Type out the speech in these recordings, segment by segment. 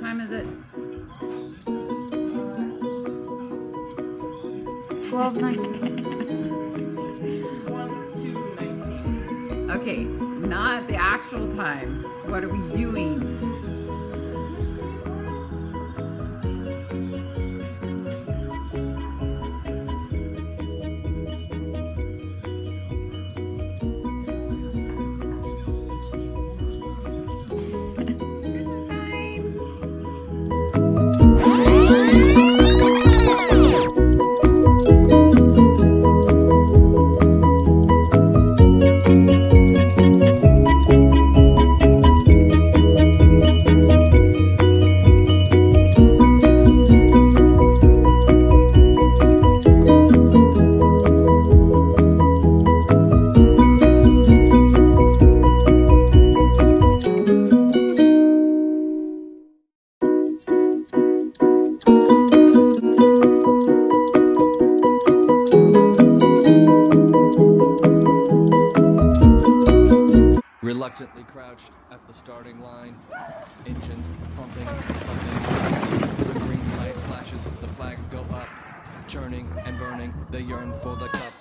What time is it? 12 19. okay, not the actual time. What are we doing?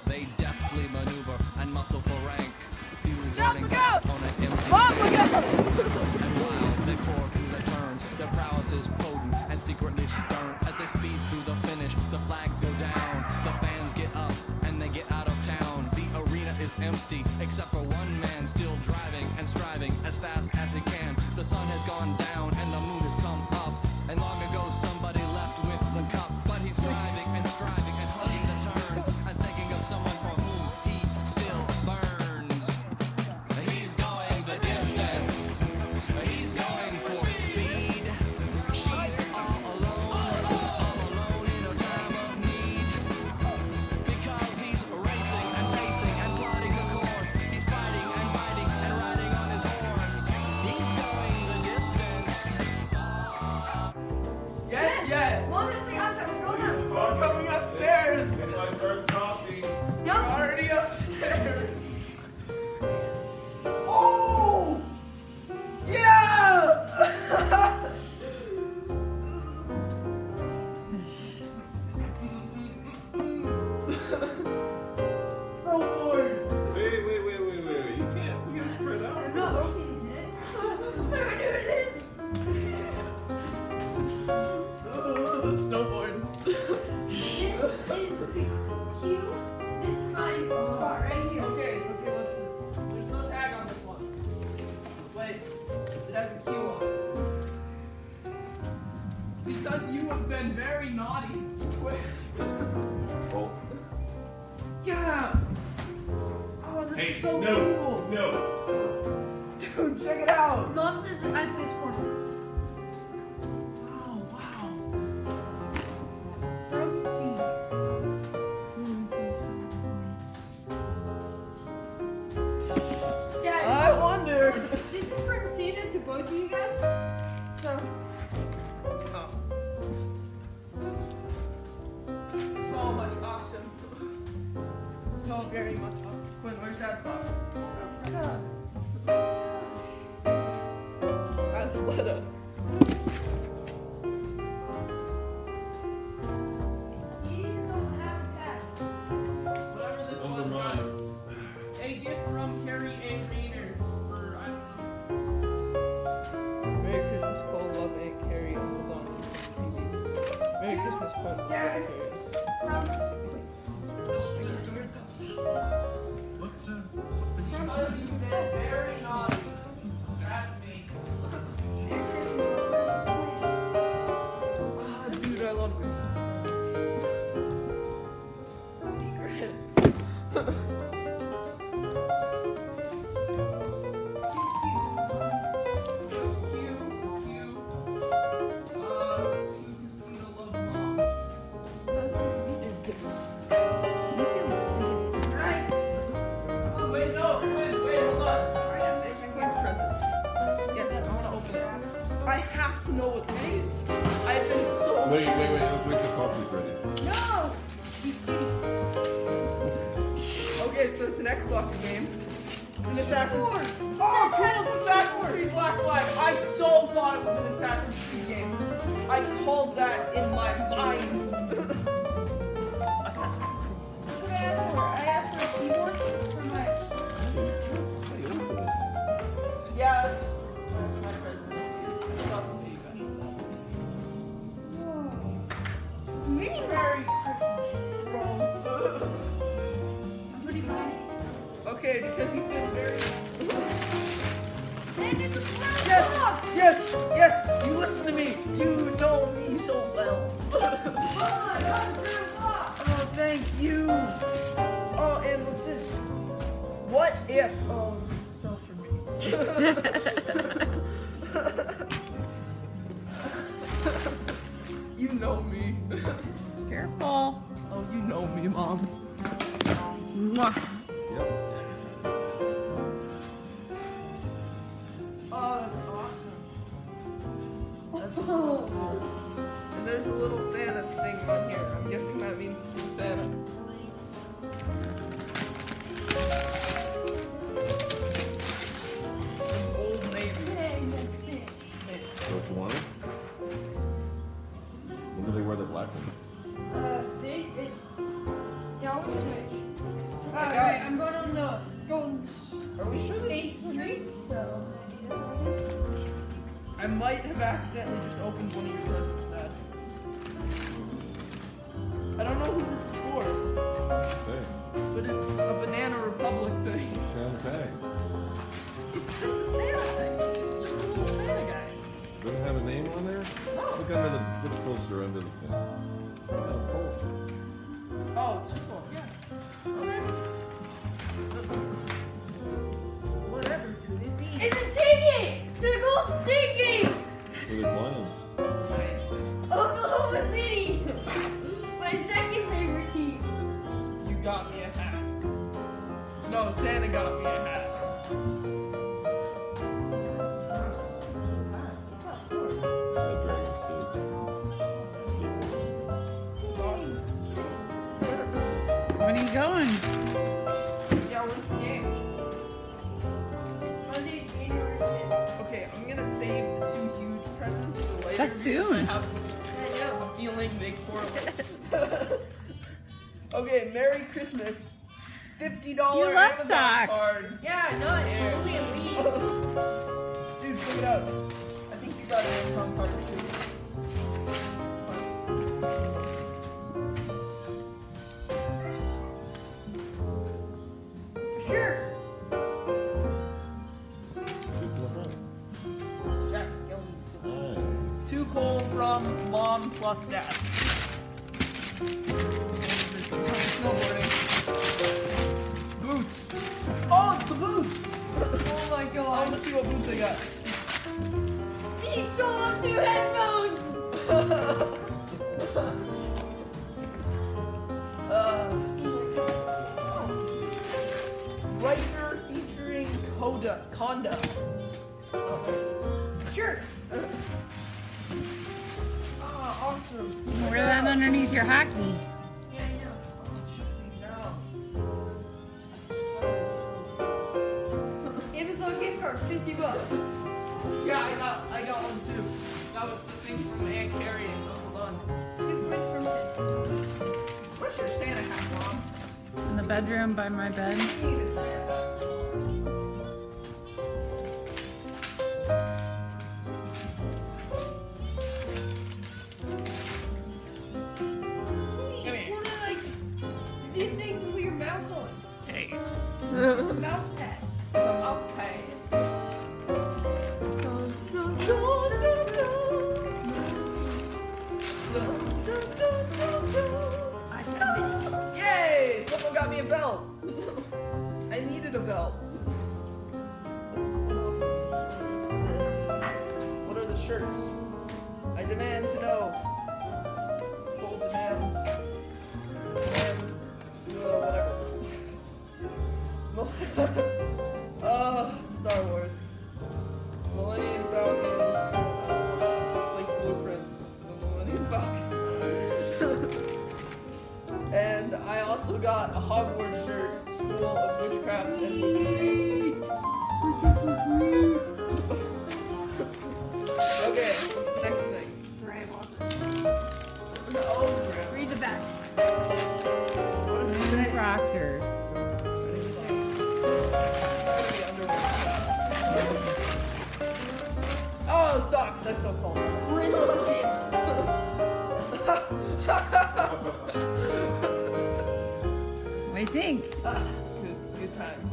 They deftly maneuver and muscle for rank. Few Jump, running on an empty Up, and wild, they pour through the turns. Their prowess is potent and secretly stern. As they speed through the finish, the flags go down. The fans get up and they get out of town. The arena is empty except for one man still driving and striving as fast as he can. The sun has gone Yes, yes. One the object. We're going up. We're coming upstairs. It's my first coffee. No. Nope. Already upstairs. this at this corner. This is from Cena to both of you guys. So. Oh. So much awesome. So very much Quinn, where's that box? Athleta. I called that in my mind. Assassin. I asked for? I asked for a keyboard So much. Yes. that's, my present. Very. I'm pretty. Okay, because he did very. Yes, yes, yes. You listen to me. You know me so well. Oh, I got a brown box. oh, thank you. Oh, and what's this? What if? Oh, this is so for me. you know me. Careful. Oh, you know me, mom. Mwah. I got- Alright, I'm going on the Golden Are we sure State is for me? Street, so I need this one. I might have accidentally just opened one of your presents, Dad. I don't know who this is for, Hey, but it's a Banana Republic thing. Santa. It's just a Santa thing. It's just a little Santa guy. Does it have a name on there? Look under the, look closer under the thing. Santa got me a hat. What's that for? That Dragon State. It's awesome. When are you going? Yeah, where's the game? Monday, January 5th. Okay, I'm gonna save the two huge presents for later. That's soon. I have I know. a feeling they correlate. okay, Merry Christmas. Fifty dollar Amazon socks. card. Yeah, no, it's only at Leeds. Dude, check it out. I think you got an Amazon card too. Sure. Two for the front. Jack Skellington. Nice. Too cold from mom plus dad. My I want god. to see what boots I got. Beat solo two headphones! Uh, Riker featuring Coda, Conda. There it is. Sure. Ah, awesome. Wear that underneath your hockey. A gift card, 50 bucks. Yeah, I got, I got one too. That was the thing from Aunt Carrie and Uncle Don. Two points from Santa. Where's your Santa hat, Mom? In the bedroom by my bed. Okay, what's the next thing? Brian Walker. No. Read the back. What is does it? Proctor. Oh, socks. That's so cold. Rinse the what do you think? Good, good times.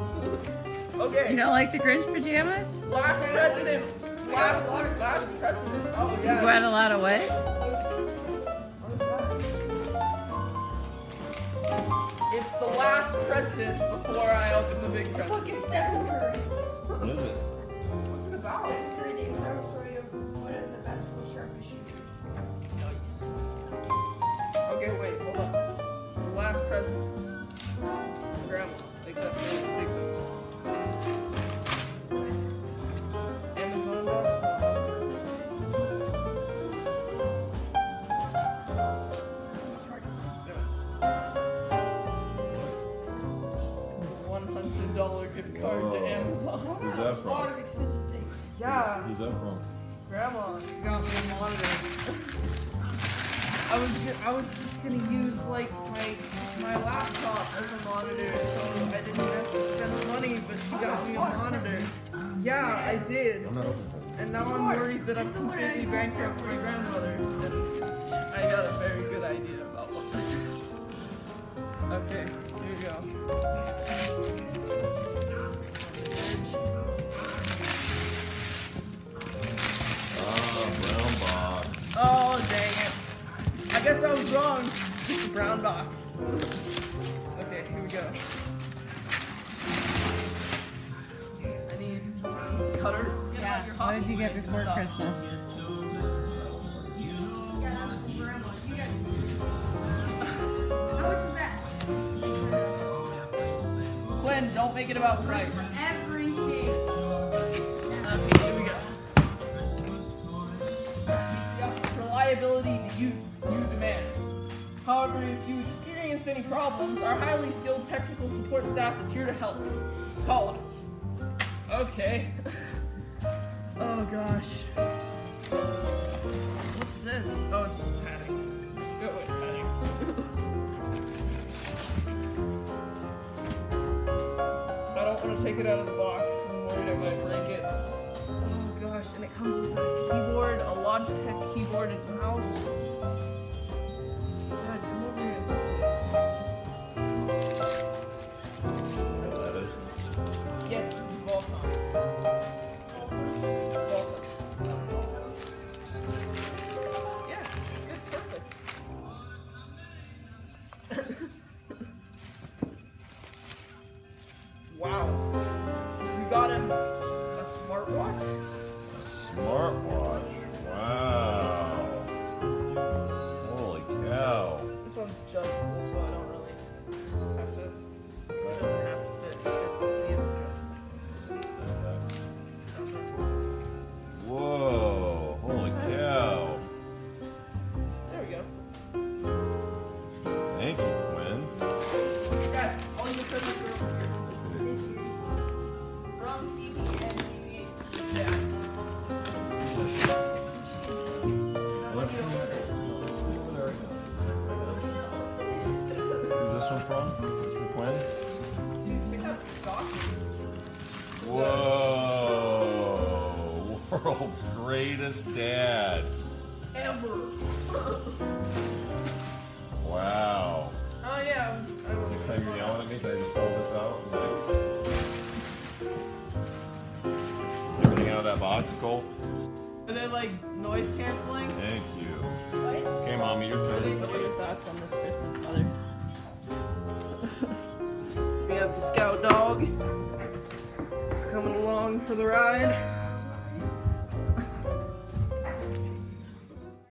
okay. You don't like the Grinch pajamas? Last president. Last, last president. Oh You yeah. go out a lot of way? It's the last president before I open the big present. Look, it's Stephen Curry. What is it? What's it about? Stephen Curry named laboratory of one of the best most sharpest shooters. Nice. Okay, wait, hold on. The last president. Grandma, except gonna use like my my laptop as a monitor, so I didn't have to spend the money. But she got me a monitor. Yeah, I did. I'm And now I'm worried that I've completely bankrupt my grandmother. And I got a very good idea about what this is. Okay, here you go. It! I guess I was wrong. It's a brown box. Okay, here we go. I need cutter. Get out What did you get sticks and before stuff. Christmas? Yeah, that's from grandma. You got. How much is that? Gwen, don't make it about price. Yeah, reliability you you demand. However, if you experience any problems, our highly skilled technical support staff is here to help. Call us. Okay. oh gosh. What's this? Oh, it's just padding. Go away, padding. I don't want to take it out of the box because I'm worried I might break it. Oh gosh, and it comes with Logitech keyboard and mouse. Yes, wow. We got him a smartwatch? Smartwatch. This World's greatest dad. Ever. Wow. Oh yeah, I was. I was Next time you're yelling at me, can I just pull this out? and, like- everything out of that box, Cole? Are they like noise canceling? Thank you. What? Okay, mommy, your turn. what are your thoughts on this Christmas, mother?